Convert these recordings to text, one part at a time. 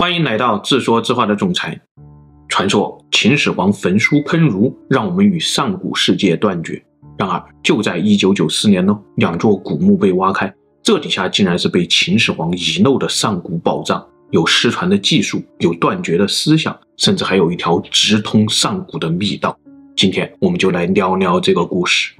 欢迎来到自说自话的总裁。传说秦始皇焚书坑儒，让我们与上古世界断绝。然而，就在一九九四年呢，两座古墓被挖开，这底下竟然是被秦始皇遗漏的上古宝藏，有失传的技术，有断绝的思想，甚至还有一条直通上古的密道。今天，我们就来聊聊这个故事。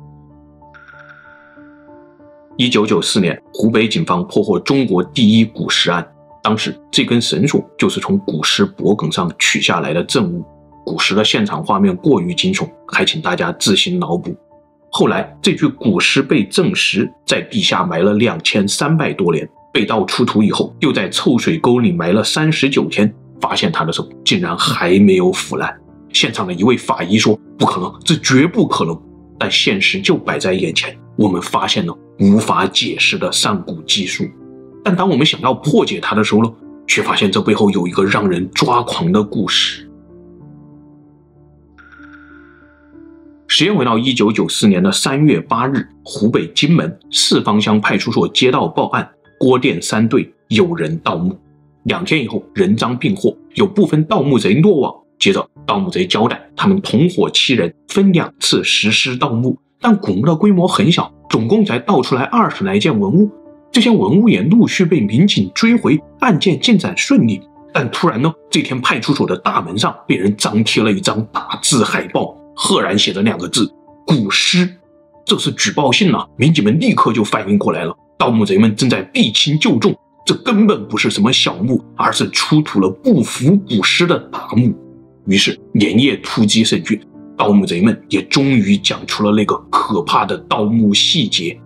一九九四年，湖北警方破获中国第一古尸案。当时这根绳索就是从古尸脖梗上取下来的证物。古尸的现场画面过于惊悚，还请大家自行脑补。后来这具古尸被证实在地下埋了两千三百多年，被盗出土以后，又在臭水沟里埋了三十九天，发现它的时候竟然还没有腐烂。现场的一位法医说：“不可能，这绝不可能。”但现实就摆在眼前，我们发现了无法解释的上古技术。但当我们想要破解它的时候呢，却发现这背后有一个让人抓狂的故事。时间回到一九九四年的三月八日，湖北荆门四方乡派出所接到报案，郭店三队有人盗墓。两天以后，人赃并获，有部分盗墓贼落网。接着，盗墓贼交代，他们同伙七人分两次实施盗墓，但古墓的规模很小，总共才盗出来二十来件文物。这些文物也陆续被民警追回，案件进展顺利。但突然呢，这天派出所的大门上被人张贴了一张大字海报，赫然写着两个字“古尸”，这是举报信呐！民警们立刻就反应过来了，盗墓贼们正在避轻就重，这根本不是什么小墓，而是出土了不符古尸的大墓。于是连夜突击审讯，盗墓贼们也终于讲出了那个可怕的盗墓细节。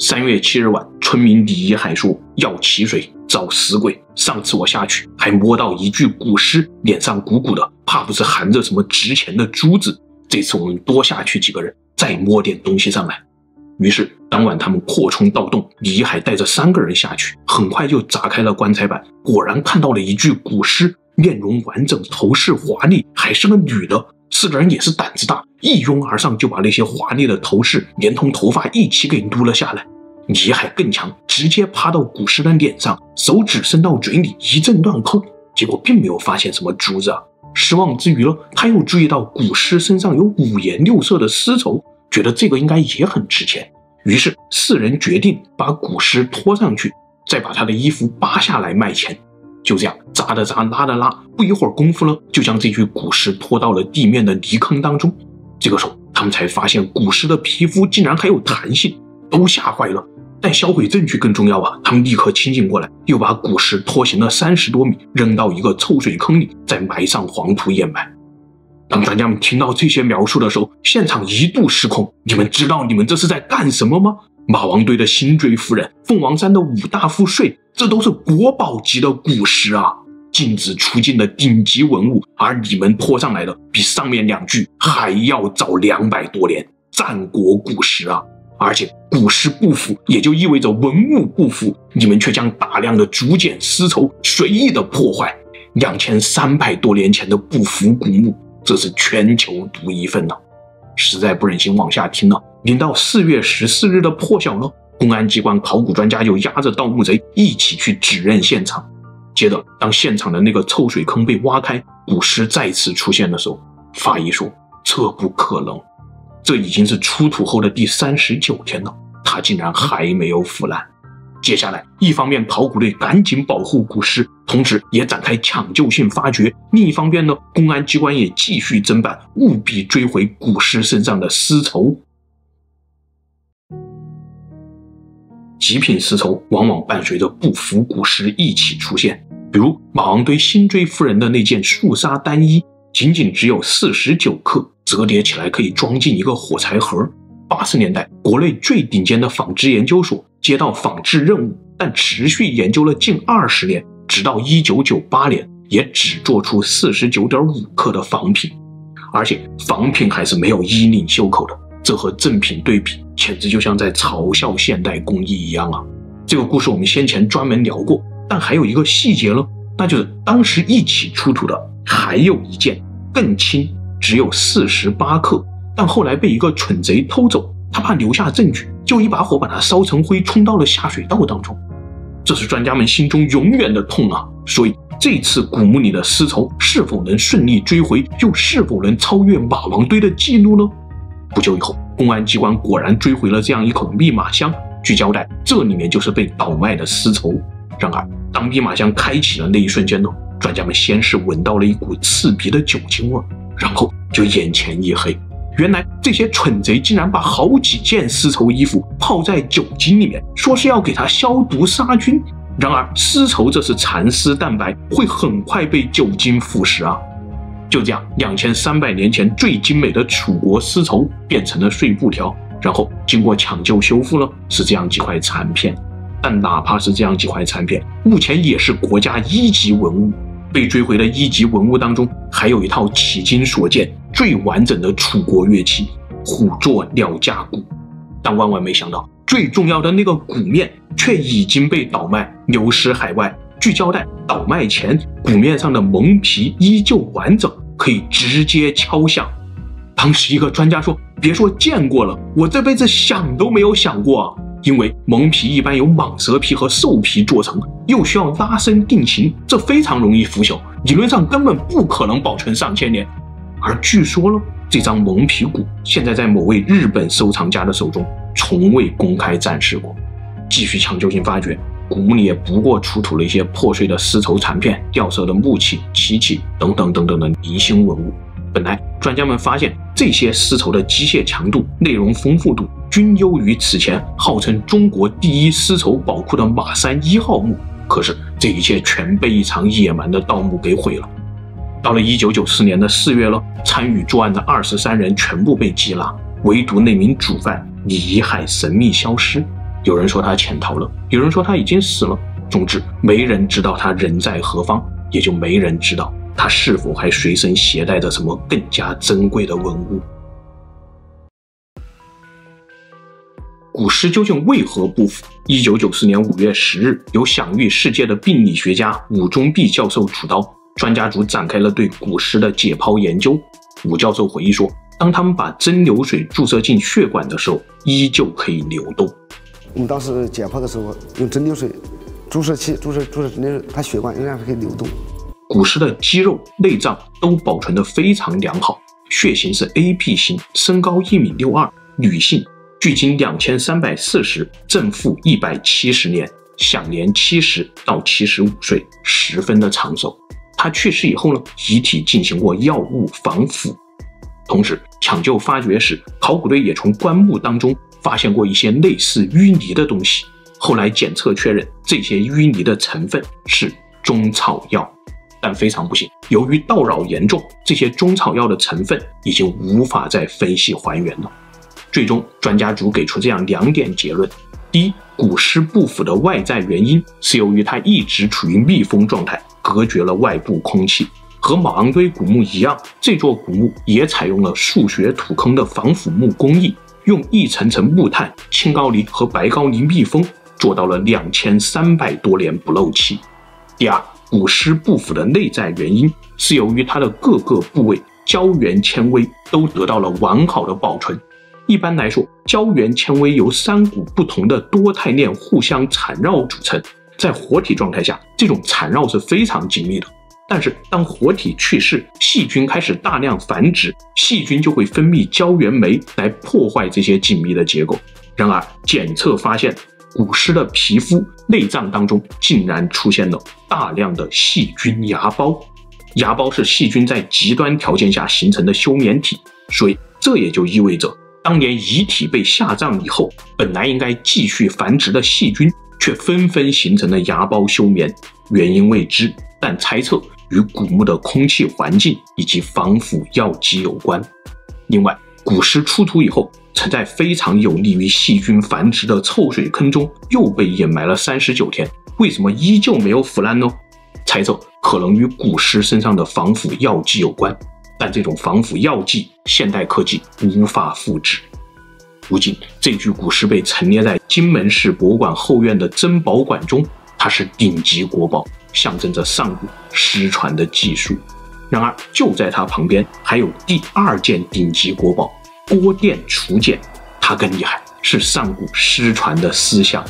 三月七日晚，村民李一海说要起水找死鬼。上次我下去还摸到一具古尸，脸上鼓鼓的，怕不是含着什么值钱的珠子。这次我们多下去几个人，再摸点东西上来。于是当晚他们扩充盗洞，李一海带着三个人下去，很快就砸开了棺材板，果然看到了一具古尸，面容完整，头饰华丽，还是个女的。四个人也是胆子大，一拥而上就把那些华丽的头饰连同头发一起给撸了下来。李海更强，直接趴到古尸的脸上，手指伸到嘴里一阵乱抠，结果并没有发现什么珠子。啊。失望之余呢，他又注意到古尸身上有五颜六色的丝绸，觉得这个应该也很值钱。于是四人决定把古尸拖上去，再把他的衣服扒下来卖钱。就这样砸的砸，拉的拉，不一会儿功夫呢，就将这具古尸拖到了地面的泥坑当中。这个时候，他们才发现古尸的皮肤竟然还有弹性，都吓坏了。但销毁证据更重要啊！他们立刻清醒过来，又把古尸拖行了三十多米，扔到一个臭水坑里，再埋上黄土掩埋。当专家们听到这些描述的时候，现场一度失控。你们知道你们这是在干什么吗？马王堆的辛追夫人，凤凰山的五大富税，这都是国宝级的古尸啊，禁止出境的顶级文物。而你们拖上来的，比上面两句还要早两百多年，战国古尸啊！而且古尸不腐，也就意味着文物不腐，你们却将大量的竹简、丝绸随意的破坏。两千三百多年前的不腐古墓，这是全球独一份呐！实在不忍心往下听了。临到四月十四日的破晓呢，公安机关考古专家又押着盗墓贼一起去指认现场。接着，当现场的那个臭水坑被挖开，古尸再次出现的时候，法医说：“这不可能，这已经是出土后的第三十九天了，它竟然还没有腐烂。”接下来，一方面考古队赶紧保护古尸，同时也展开抢救性发掘；另一方面呢，公安机关也继续侦办，务必追回古尸身上的丝绸。极品丝绸往往伴随着不服古尸一起出现，比如马王堆辛追夫人的那件素纱单衣，仅仅只有四十九克，折叠起来可以装进一个火柴盒。八十年代，国内最顶尖的纺织研究所接到仿制任务，但持续研究了近二十年，直到一九九八年，也只做出四十九点五克的仿品，而且仿品还是没有衣领袖口的。这和正品对比，简直就像在嘲笑现代工艺一样啊！这个故事我们先前专门聊过，但还有一个细节呢，那就是当时一起出土的还有一件更轻，只有四十八克，但后来被一个蠢贼偷走，他怕留下证据，就一把火把它烧成灰，冲到了下水道当中。这是专家们心中永远的痛啊！所以这次古墓里的丝绸是否能顺利追回，又是否能超越马王堆的记录呢？不久以后，公安机关果然追回了这样一口密码箱，据交代，这里面就是被倒卖的丝绸。然而，当密码箱开启的那一瞬间呢，专家们先是闻到了一股刺鼻的酒精味，然后就眼前一黑。原来这些蠢贼竟然把好几件丝绸衣服泡在酒精里面，说是要给它消毒杀菌。然而丝绸这是蚕丝蛋白，会很快被酒精腐蚀啊！就这样，两千三百年前最精美的楚国丝绸变成了碎布条，然后经过抢救修复了，是这样几块残片。但哪怕是这样几块残片，目前也是国家一级文物。被追回的一级文物当中，还有一套迄今所见最完整的楚国乐器——虎座鸟架鼓。但万万没想到，最重要的那个鼓面却已经被倒卖，流失海外。据交代，倒卖前鼓面上的蒙皮依旧完整，可以直接敲响。当时一个专家说：“别说见过了，我这辈子想都没有想过。”因为蒙皮一般由蟒蛇皮和兽皮做成，又需要拉伸定型，这非常容易腐朽，理论上根本不可能保存上千年。而据说呢，这张蒙皮鼓现在在某位日本收藏家的手中，从未公开展示过。继续抢救性发掘，古墓里也不过出土了一些破碎的丝绸残片、掉色的木器、漆器等等等等的零星文物。本来专家们发现这些丝绸的机械强度、内容丰富度。均优于此前号称中国第一丝绸宝库的马山一号墓，可是这一切全被一场野蛮的盗墓给毁了。到了一九九四年的四月了，参与作案的二十三人全部被缉拿，唯独那名主犯李一海神秘消失。有人说他潜逃了，有人说他已经死了。总之，没人知道他人在何方，也就没人知道他是否还随身携带着什么更加珍贵的文物。古尸究竟为何不腐？一九九四年五月十日，由享誉世界的病理学家武忠弼教授主刀，专家组展开了对古尸的解剖研究。武教授回忆说：“当他们把蒸馏水注射进血管的时候，依旧可以流动。我们当时解剖的时候，用蒸馏水注射器注射注射真流水，它血管仍然可以流动。古尸的肌肉、内脏都保存得非常良好，血型是 AP 型，身高一米六二，女性。”距今两千三百四十，正负一百七十年，享年七十到七十五岁，十分的长寿。他去世以后呢，遗体进行过药物防腐。同时，抢救发掘时，考古队也从棺木当中发现过一些类似淤泥的东西。后来检测确认，这些淤泥的成分是中草药。但非常不幸，由于盗扰严重，这些中草药的成分已经无法再分析还原了。最终，专家组给出这样两点结论：第一，古尸不腐的外在原因是由于它一直处于密封状态，隔绝了外部空气。和马王堆古墓一样，这座古墓也采用了数学土坑的防腐木工艺，用一层层木炭、青高泥和白高泥密封，做到了两千三百多年不漏气。第二，古尸不腐的内在原因是由于它的各个部位胶原纤维都得到了完好的保存。一般来说，胶原纤维由三股不同的多肽链互相缠绕组成。在活体状态下，这种缠绕是非常紧密的。但是，当活体去世，细菌开始大量繁殖，细菌就会分泌胶原酶来破坏这些紧密的结构。然而，检测发现，古尸的皮肤、内脏当中竟然出现了大量的细菌芽孢。芽孢是细菌在极端条件下形成的休眠体，所以这也就意味着。当年遗体被下葬以后，本来应该继续繁殖的细菌，却纷纷形成了芽孢休眠，原因未知，但猜测与古墓的空气环境以及防腐药剂有关。另外，古尸出土以后，曾在非常有利于细菌繁殖的臭水坑中又被掩埋了三十九天，为什么依旧没有腐烂呢？猜测可能与古尸身上的防腐药剂有关。但这种防腐药剂，现代科技无法复制。如今，这具古尸被陈列在金门市博物馆后院的珍宝馆中，它是顶级国宝，象征着上古失传的技术。然而，就在它旁边，还有第二件顶级国宝——郭店楚简，它更厉害，是上古失传的思想。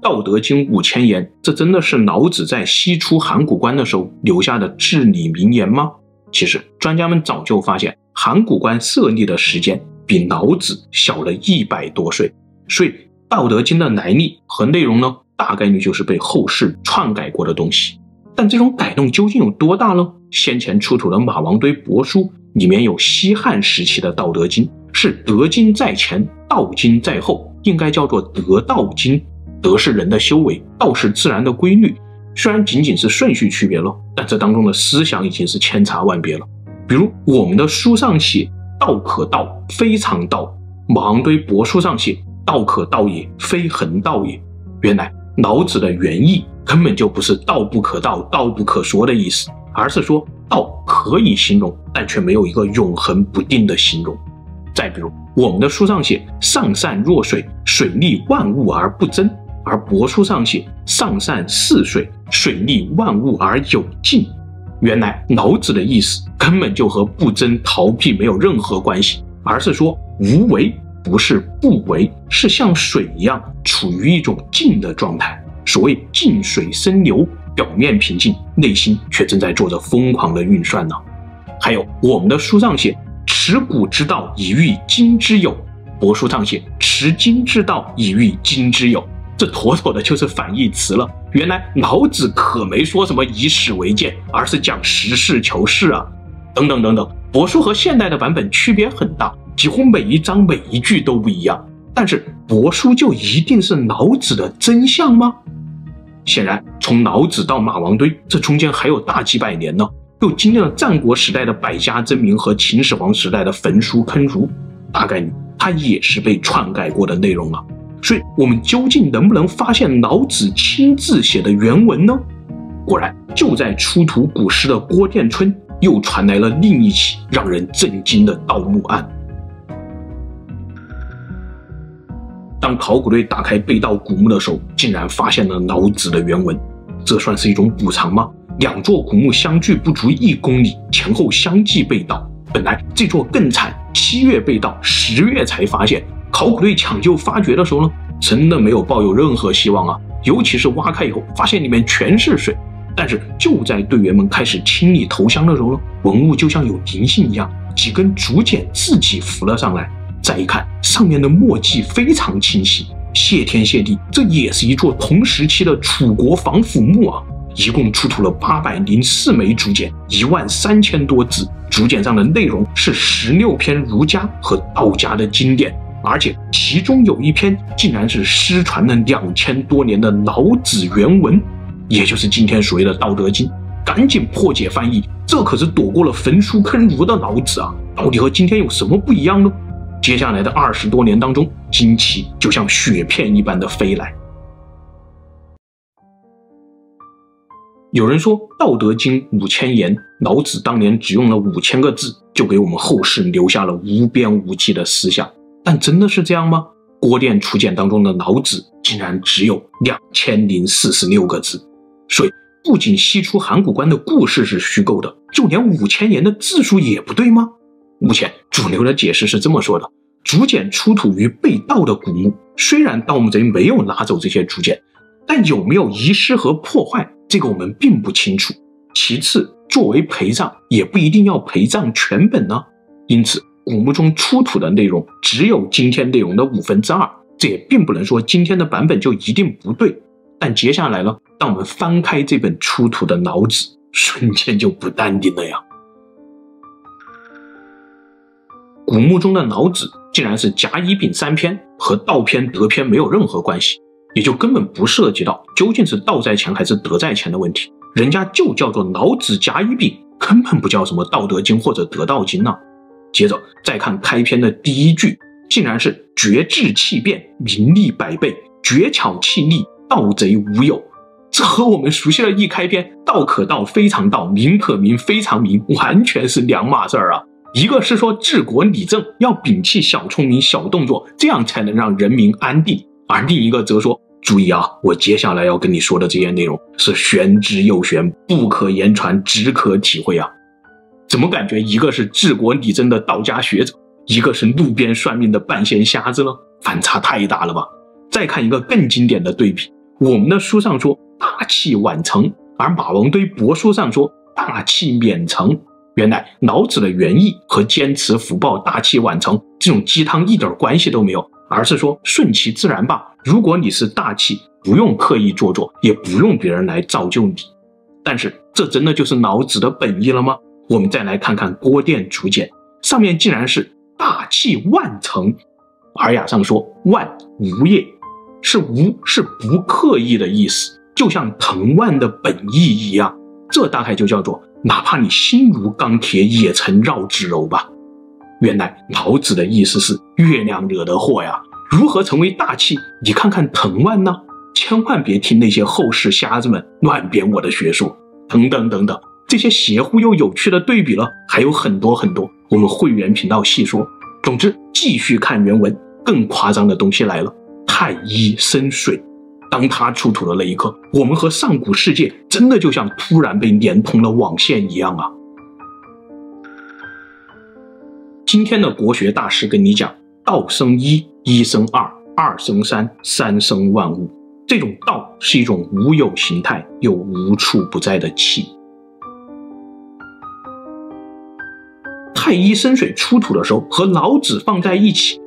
道德经五千言，这真的是老子在西出函谷关的时候留下的至理名言吗？其实，专家们早就发现，函谷关设立的时间比老子小了一百多岁，所以《道德经》的来历和内容呢，大概率就是被后世篡改过的东西。但这种改动究竟有多大呢？先前出土的马王堆帛书里面有西汉时期的《道德经》，是德经在前，道经在后，应该叫做德道经。德是人的修为，道是自然的规律。虽然仅仅是顺序区别了，但这当中的思想已经是千差万别了。比如我们的书上写“道可道，非常道”，马王堆帛书上写“道可道也，非恒道也”。原来老子的原意根本就不是“道不可道，道不可说”的意思，而是说道可以形容，但却没有一个永恒不定的形容。再比如我们的书上写“上善若水，水利万物而不争”。而帛书上写“上善似水，水利万物而有尽”，原来老子的意思根本就和不争、逃避没有任何关系，而是说无为不是不为，是像水一样处于一种静的状态。所谓“静水深流”，表面平静，内心却正在做着疯狂的运算呢。还有我们的书上写“持古之道，以御今之有”，帛书上写“持今之道，以御今之有”。这妥妥的就是反义词了。原来老子可没说什么以史为鉴，而是讲实事求是啊！等等等等，帛书和现代的版本区别很大，几乎每一章每一句都不一样。但是帛书就一定是老子的真相吗？显然，从老子到马王堆，这中间还有大几百年呢，又经历了战国时代的百家争鸣和秦始皇时代的焚书坑儒，大概率它也是被篡改过的内容啊。所以，我们究竟能不能发现老子亲自写的原文呢？果然，就在出土古尸的郭店村，又传来了另一起让人震惊的盗墓案。当考古队打开被盗古墓的时候，竟然发现了老子的原文。这算是一种补偿吗？两座古墓相距不足一公里，前后相继被盗。本来这座更惨，七月被盗，十月才发现。考古队抢救发掘的时候呢，真的没有抱有任何希望啊！尤其是挖开以后，发现里面全是水。但是就在队员们开始清理头箱的时候呢，文物就像有灵性一样，几根竹简自己浮了上来。再一看，上面的墨迹非常清晰。谢天谢地，这也是一座同时期的楚国防府墓啊！一共出土了八百零四枚竹简，一万三千多字。竹简上的内容是十六篇儒家和道家的经典。而且其中有一篇竟然是失传了两千多年的老子原文，也就是今天所谓的《道德经》。赶紧破解翻译，这可是躲过了焚书坑儒的老子啊！到底和今天有什么不一样呢？接下来的二十多年当中，惊奇就像雪片一般的飞来。有人说，《道德经》五千言，老子当年只用了五千个字，就给我们后世留下了无边无际的思想。但真的是这样吗？郭店楚简当中的老子竟然只有两千零四十六个字，所以不仅西出函谷关的故事是虚构的，就连五千言的字数也不对吗？目前主流的解释是这么说的：竹简出土于被盗的古墓，虽然盗墓贼没有拿走这些竹简，但有没有遗失和破坏，这个我们并不清楚。其次，作为陪葬，也不一定要陪葬全本呢，因此。古墓中出土的内容只有今天内容的五分之二，这也并不能说今天的版本就一定不对。但接下来呢，当我们翻开这本出土的老子，瞬间就不淡定了呀。古墓中的老子竟然是甲乙丙三篇，和道篇德篇没有任何关系，也就根本不涉及到究竟是道在前还是德在前的问题。人家就叫做老子甲乙丙，根本不叫什么道德经或者得道经呢。接着再看开篇的第一句，竟然是绝智气变，名利百倍；绝巧气利，盗贼无有。这和我们熟悉的一开篇“道可道，非常道；名可名，非常名”完全是两码事儿啊！一个是说治国理政要摒弃小聪明、小动作，这样才能让人民安定；而另一个则说：“注意啊，我接下来要跟你说的这些内容是玄之又玄，不可言传，只可体会啊。”怎么感觉一个是治国理政的道家学者，一个是路边算命的半仙瞎子呢？反差太大了吧！再看一个更经典的对比，我们的书上说大器晚成，而马王堆帛书上说大器免成。原来老子的原意和坚持福报、大器晚成这种鸡汤一点关系都没有，而是说顺其自然吧。如果你是大器，不用刻意做作，也不用别人来造就你。但是这真的就是老子的本意了吗？我们再来看看《郭店竹简》，上面竟然是大器晚成，《尔雅》上说万无业，是无是不刻意的意思，就像藤蔓的本意一样。这大概就叫做。哪怕你心如钢铁，也曾绕指柔吧。原来老子的意思是月亮惹的祸呀。如何成为大器？你看看藤蔓呢？千万别听那些后世瞎子们乱编我的学说。等等等等，这些邪乎又有趣的对比了，还有很多很多。我们会员频道细说。总之，继续看原文，更夸张的东西来了。太一生水。当他出土的那一刻，我们和上古世界真的就像突然被连通了网线一样啊！今天的国学大师跟你讲：道生一，一生二，二生三，三生万物。这种道是一种无有形态又无处不在的气。太一生水出土的时候，和老子放在一起。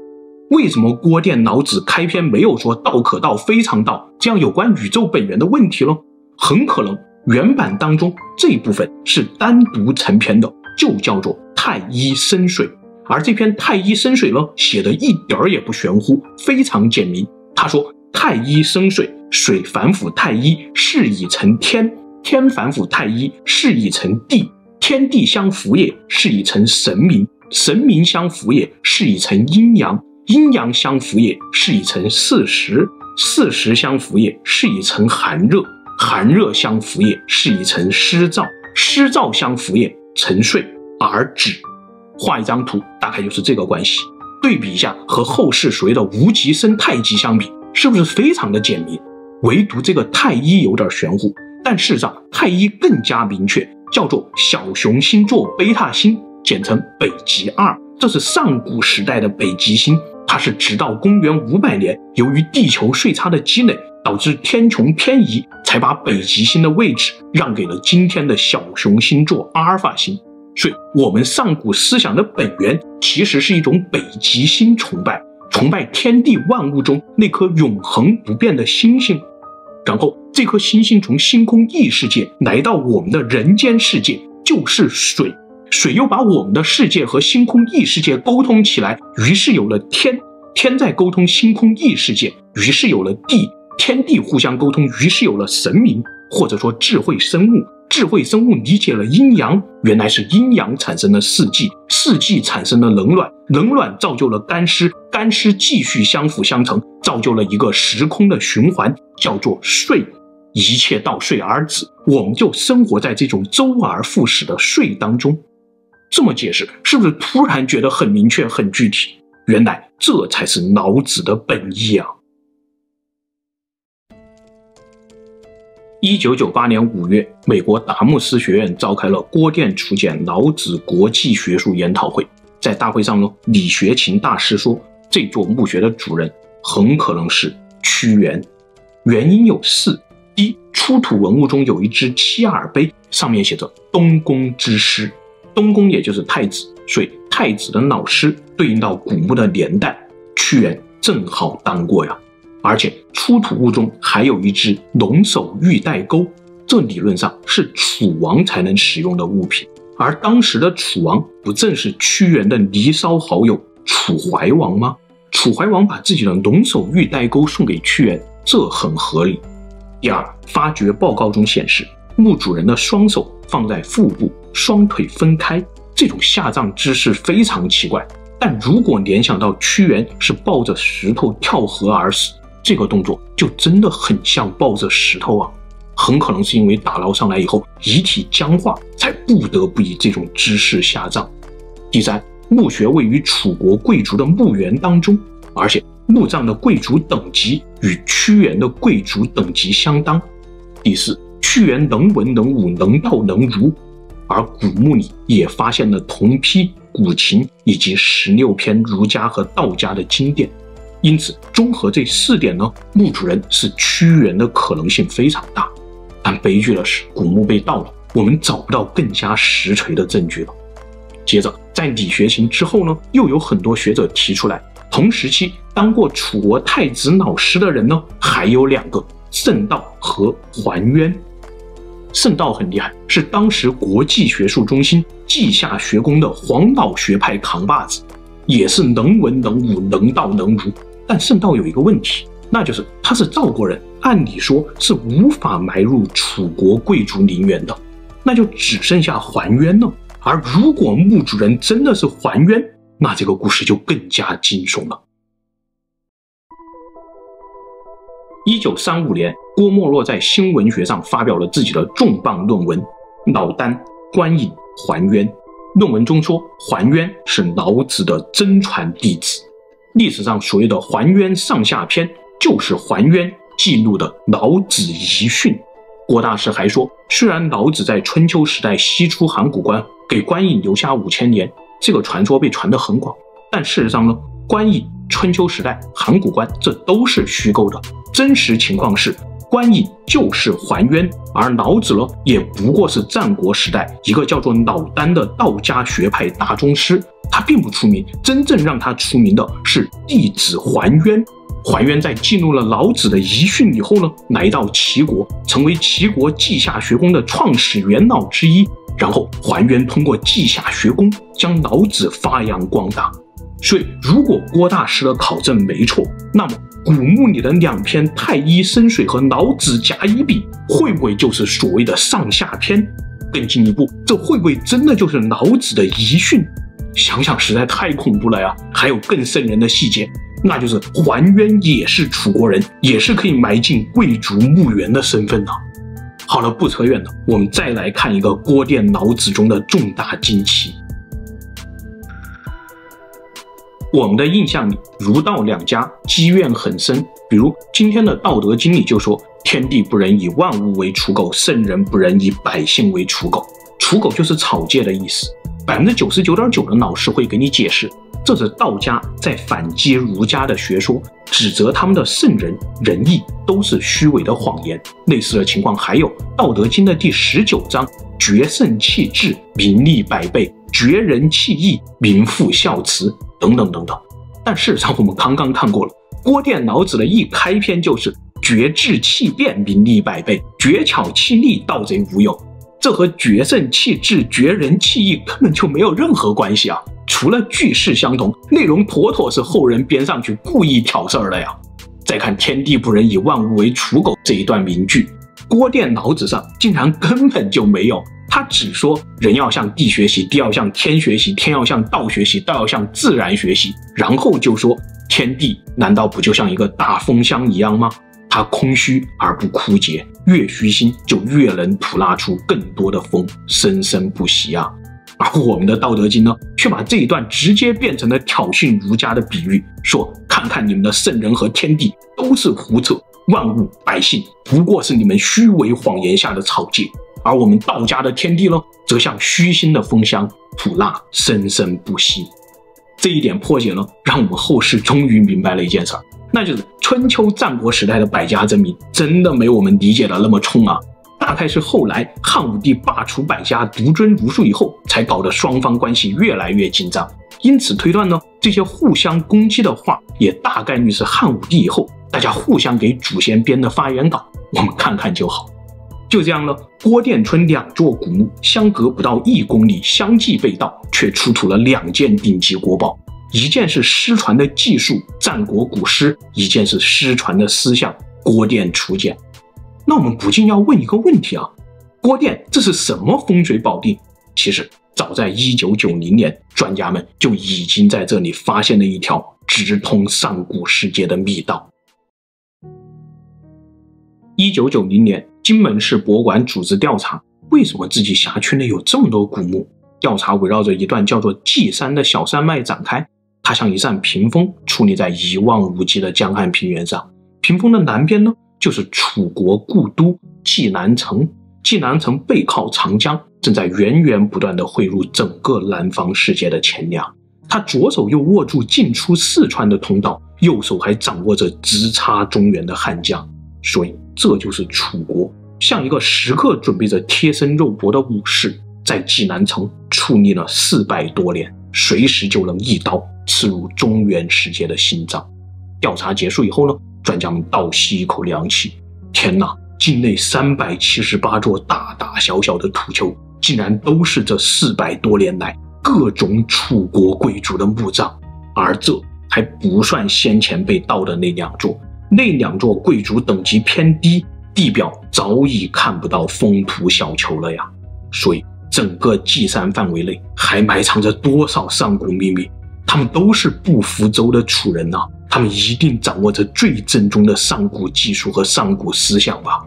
为什么郭店老子开篇没有说“道可道，非常道”这样有关宇宙本源的问题呢？很可能原版当中这一部分是单独成篇的，就叫做“太一生水”。而这篇“太一生水”呢，写的一点儿也不玄乎，非常简明。他说：“太一生水，水反腐太一，是以成天；天反腐太一，是以成地；天地相辅也，是以成神明；神明相辅也，是以成阴阳。”阴阳相辅也，是以成四时；四时相辅也，是以成寒热；寒热相辅也，是以成湿燥；湿燥相辅也，成睡而止。画一张图，大概就是这个关系。对比一下，和后世所谓的无极生太极相比，是不是非常的简明？唯独这个太一有点玄乎，但事实上太一更加明确，叫做小熊星座贝塔星，简称北极二。这是上古时代的北极星。它是直到公元五百年，由于地球岁差的积累，导致天穹偏移，才把北极星的位置让给了今天的小熊星座阿尔法星。所以，我们上古思想的本源其实是一种北极星崇拜，崇拜天地万物中那颗永恒不变的星星。然后，这颗星星从星空异世界来到我们的人间世界，就是水。水又把我们的世界和星空异世界沟通起来，于是有了天，天在沟通星空异世界，于是有了地，天地互相沟通，于是有了神明，或者说智慧生物。智慧生物理解了阴阳，原来是阴阳产生了四季，四季产生了冷暖，冷暖造就了干湿，干湿继续相辅相成，造就了一个时空的循环，叫做睡。一切到睡而止，我们就生活在这种周而复始的睡当中。这么解释是不是突然觉得很明确、很具体？原来这才是老子的本意啊！一九九八年五月，美国达姆斯学院召开了郭店楚简老子国际学术研讨会。在大会上呢，李学勤大师说，这座墓穴的主人很可能是屈原。原因有四：一，出土文物中有一只七耳杯，上面写着“东宫之师”。东宫也就是太子，所以太子的老师对应到古墓的年代，屈原正好当过呀。而且出土物中还有一只龙首玉带钩，这理论上是楚王才能使用的物品。而当时的楚王不正是屈原的离骚好友楚怀王吗？楚怀王把自己的龙首玉带钩送给屈原，这很合理。第二，发掘报告中显示。墓主人的双手放在腹部，双腿分开，这种下葬姿势非常奇怪。但如果联想到屈原是抱着石头跳河而死，这个动作就真的很像抱着石头啊！很可能是因为打捞上来以后遗体僵化，才不得不以这种姿势下葬。第三，墓穴位于楚国贵族的墓园当中，而且墓葬的贵族等级与屈原的贵族等级相当。第四。屈原能文能武能道能儒，而古墓里也发现了铜批、古琴以及十六篇儒家和道家的经典。因此，综合这四点呢，墓主人是屈原的可能性非常大。但悲剧的是，古墓被盗了，我们找不到更加实锤的证据了。接着，在李学勤之后呢，又有很多学者提出来，同时期当过楚国太子老师的人呢，还有两个：圣道和桓渊。圣道很厉害，是当时国际学术中心稷下学宫的黄道学派扛把子，也是能文能武、能道能儒。但圣道有一个问题，那就是他是赵国人，按理说是无法埋入楚国贵族陵园的，那就只剩下还渊了。而如果墓主人真的是还渊，那这个故事就更加惊悚了。一九三五年，郭沫若在新文学上发表了自己的重磅论文《老聃、关隐、还渊》。论文中说，还渊是老子的真传弟子。历史上所谓的《还渊上下篇》，就是还渊记录的老子遗训。郭大师还说，虽然老子在春秋时代西出函谷关。给关隐留下五千年，这个传说被传得很广。但事实上呢，关隐、春秋时代、函谷关，这都是虚构的。真实情况是，关隐就是还渊，而老子呢，也不过是战国时代一个叫做老聃的道家学派大宗师，他并不出名。真正让他出名的是弟子还渊。还渊在记录了老子的遗训以后呢，来到齐国，成为齐国稷下学宫的创始元老之一。然后还原通过稷下学宫将老子发扬光大。所以，如果郭大师的考证没错，那么古墓里的两篇《太医生水》和《老子甲乙丙》会不会就是所谓的上下篇？更进一步，这会不会真的就是老子的遗训？想想实在太恐怖了呀！还有更瘆人的细节，那就是还渊也是楚国人，也是可以埋进贵族墓园的身份呢。好了，不扯远了，我们再来看一个郭店老子中的重大惊奇。我们的印象里，儒道两家积怨很深，比如今天的《道德经》里就说：“天地不仁，以万物为刍狗；圣人不仁，以百姓为刍狗。”刍狗就是草芥的意思。百分之九十九点九的老师会给你解释。这是道家在反击儒家的学说，指责他们的圣人仁义都是虚伪的谎言。类似的情况还有《道德经》的第十九章：“绝圣弃智，名利百倍；绝人弃义，名副孝慈。”等等等等。但事实上，我们刚刚看过了，郭店老子的一开篇就是“绝智弃辩，名利百倍；绝巧弃利，盗贼无有。”这和绝圣弃智、绝人弃义根本就没有任何关系啊！除了句式相同，内容妥妥是后人编上去故意挑事儿的呀。再看“天地不仁，以万物为刍狗”这一段名句，郭店老子上竟然根本就没有。他只说人要向地学习，地要向天学习，天要向道学习，道要向自然学习。然后就说天地难道不就像一个大风箱一样吗？它空虚而不枯竭，越虚心就越能吐纳出更多的风，生生不息啊。而我们的《道德经》呢，却把这一段直接变成了挑衅儒家的比喻，说：“看看你们的圣人和天地都是胡扯，万物百姓不过是你们虚伪谎言下的草芥，而我们道家的天地呢，则像虚心的风箱，吐纳生生不息。”这一点破解呢，让我们后世终于明白了一件事儿，那就是春秋战国时代的百家争鸣真的没我们理解的那么冲啊。大概是后来汉武帝罢黜百家，独尊儒术以后，才搞得双方关系越来越紧张。因此推断呢，这些互相攻击的话，也大概率是汉武帝以后大家互相给祖先编的发言稿，我们看看就好。就这样了，郭店村两座古墓相隔不到一公里，相继被盗，却出土了两件顶级国宝，一件是失传的技术战国古诗，一件是失传的思想郭店楚简。那我们不禁要问一个问题啊，郭店这是什么风水宝地？其实早在一九九零年，专家们就已经在这里发现了一条直通上古世界的密道。一九九零年，金门市博物馆组织调查，为什么自己辖区内有这么多古墓？调查围绕着一段叫做“稷山”的小山脉展开，它像一扇屏风，矗立在一望无际的江汉平原上。屏风的南边呢？就是楚国故都济南城，济南城背靠长江，正在源源不断地汇入整个南方世界的钱粮。他左手又握住进出四川的通道，右手还掌握着直插中原的汉江，所以这就是楚国像一个时刻准备着贴身肉搏的武士，在济南城矗立了四百多年，随时就能一刀刺入中原世界的心脏。调查结束以后呢，专家们倒吸一口凉气，天哪！境内三百七十八座大大小小的土丘，竟然都是这四百多年来各种楚国贵族的墓葬，而这还不算先前被盗的那两座，那两座贵族等级偏低，地表早已看不到风土小丘了呀。所以，整个稷山范围内还埋藏着多少上古秘密？他们都是不服周的楚人呐，他们一定掌握着最正宗的上古技术和上古思想吧。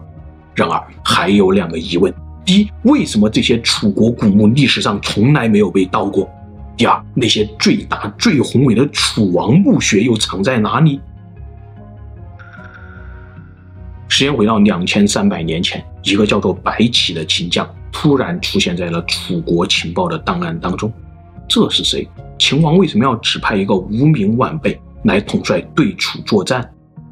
然而，还有两个疑问：第一，为什么这些楚国古墓历史上从来没有被盗过？第二，那些最大最宏伟的楚王墓穴又藏在哪里？时间回到两千三百年前，一个叫做白起的秦将突然出现在了楚国情报的档案当中。这是谁？秦王为什么要指派一个无名晚辈来统帅对楚作战？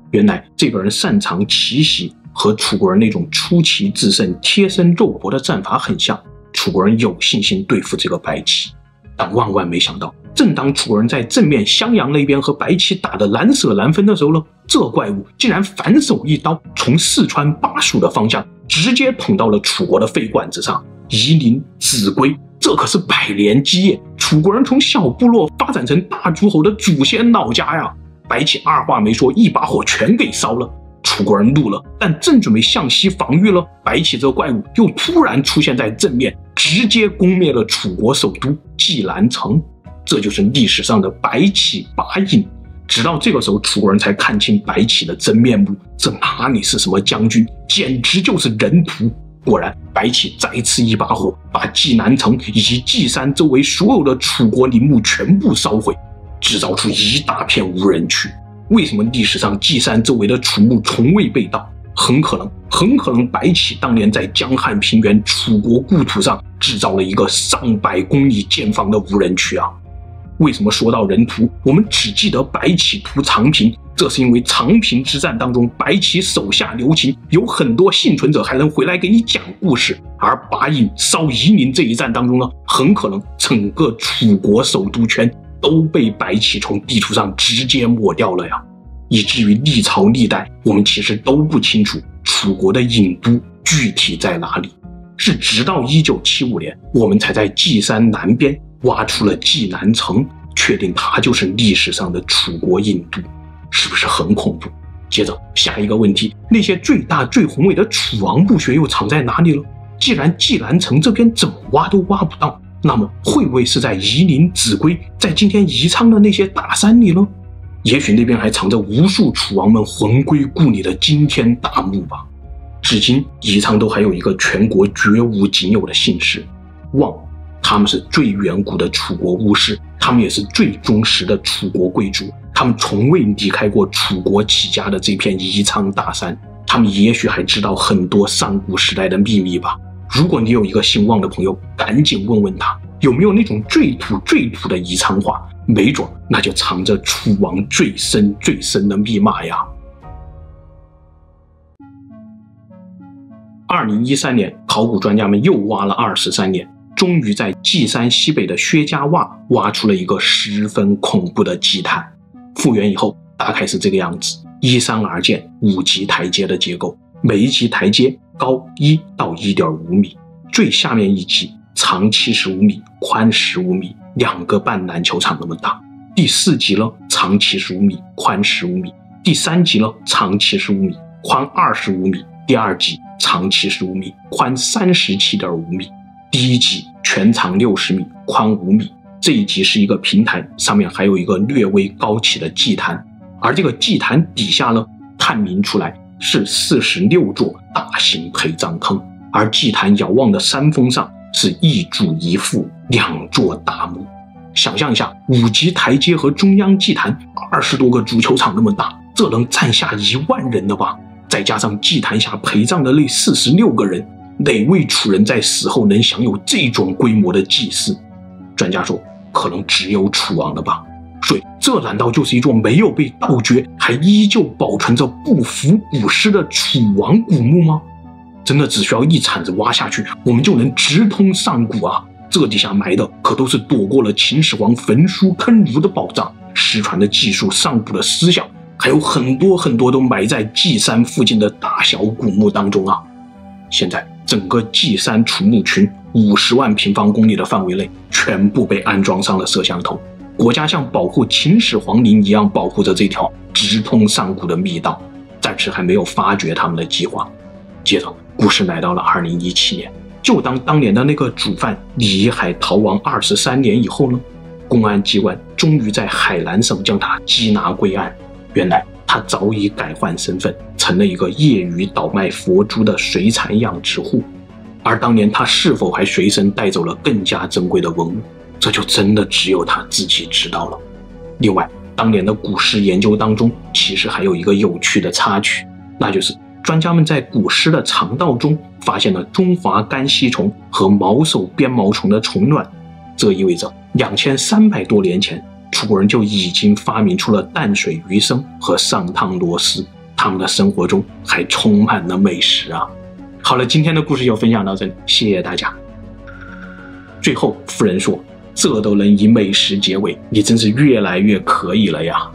原来，这个人擅长奇袭。和楚国人那种出奇制胜、贴身肉搏的战法很像，楚国人有信心对付这个白起。但万万没想到，正当楚人在正面襄阳那边和白起打得难舍难分的时候呢，这怪物竟然反手一刀，从四川巴蜀的方向直接捅到了楚国的肺管子上。夷陵、秭归，这可是百年基业，楚国人从小部落发展成大诸侯的祖先老家呀！白起二话没说，一把火全给烧了。楚国人怒了，但正准备向西防御了，白起这怪物又突然出现在正面，直接攻灭了楚国首都济南城。这就是历史上的白起八印。直到这个时候，楚国人才看清白起的真面目，这哪里是什么将军，简直就是人屠！果然，白起再次一把火，把济南城以及稷山周围所有的楚国陵墓全部烧毁，制造出一大片无人区。为什么历史上稷山周围的楚墓从未被盗？很可能，很可能白起当年在江汉平原楚国故土上制造了一个上百公里见方的无人区啊！为什么说到人屠，我们只记得白起屠长平？这是因为长平之战当中，白起手下留情，有很多幸存者还能回来给你讲故事。而八印烧夷陵这一战当中呢，很可能整个楚国首都圈。都被白起从地图上直接抹掉了呀，以至于历朝历代，我们其实都不清楚楚国的郢都具体在哪里。是直到一九七五年，我们才在稷山南边挖出了济南城，确定它就是历史上的楚国郢都，是不是很恐怖？接着下一个问题，那些最大最宏伟的楚王墓穴又藏在哪里了？既然济南城这边怎么挖都挖不到。那么会不会是在夷陵、秭归，在今天宜昌的那些大山里呢？也许那边还藏着无数楚王们魂归故里的惊天大墓吧。至今，宜昌都还有一个全国绝无仅有的姓氏——望，他们是最远古的楚国巫师，他们也是最忠实的楚国贵族，他们从未离开过楚国起家的这片宜昌大山，他们也许还知道很多上古时代的秘密吧。如果你有一个姓望的朋友，赶紧问问他有没有那种最土最土的宜昌话，没准那就藏着楚王最深最深的密码呀。二零一三年，考古专家们又挖了二十三年，终于在稷山西北的薛家洼挖出了一个十分恐怖的祭坛。复原以后，大概是这个样子：依山而建，五级台阶的结构。每一级台阶高一到一点五米，最下面一级长七十五米，宽十五米，两个半篮球场那么大。第四级呢，长七十五米，宽十五米。第三级呢，长七十五米，宽二十五米。第二级长七十五米，宽三十七点五米。第一级全长六十米，宽五米。这一级是一个平台，上面还有一个略微高起的祭坛，而这个祭坛底下呢，探明出来。是四十六座大型陪葬坑，而祭坛遥望的山峰上是一主一副两座大墓。想象一下，五级台阶和中央祭坛，二十多个足球场那么大，这能站下一万人了吧？再加上祭坛下陪葬的那四十六个人，哪位楚人在死后能享有这种规模的祭祀？专家说，可能只有楚王了吧。所以这难道就是一座没有被盗掘，还依旧保存着不腐古尸的楚王古墓吗？真的只需要一铲子挖下去，我们就能直通上古啊！这底下埋的可都是躲过了秦始皇焚书坑儒的宝藏，失传的技术、上古的思想，还有很多很多都埋在稷山附近的大小古墓当中啊！现在整个稷山楚墓群五十万平方公里的范围内，全部被安装上了摄像头。国家像保护秦始皇陵一样保护着这条直通上古的密道，暂时还没有发掘他们的计划。接着，故事来到了二零一七年，就当当年的那个主犯李海逃亡二十三年以后呢，公安机关终于在海南省将他缉拿归案。原来他早已改换身份，成了一个业余倒卖佛珠的水产养殖户。而当年他是否还随身带走了更加珍贵的文物？这就真的只有他自己知道了。另外，当年的古尸研究当中，其实还有一个有趣的插曲，那就是专家们在古尸的肠道中发现了中华干吸虫和毛手鞭毛虫的虫卵。这意味着两千三百多年前，楚国人就已经发明出了淡水鱼生和上汤螺丝，他们的生活中还充满了美食啊！好了，今天的故事就分享到这里，谢谢大家。最后，夫人说。这都能以美食结尾，你真是越来越可以了呀！